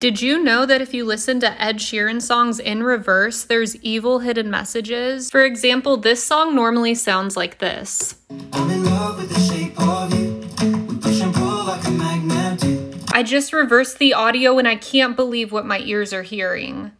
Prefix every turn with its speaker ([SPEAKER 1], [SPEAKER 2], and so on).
[SPEAKER 1] Did you know that if you listen to Ed Sheeran songs in reverse, there's evil hidden messages? For example, this song normally sounds like this. I just reversed the audio and I can't believe what my ears are hearing.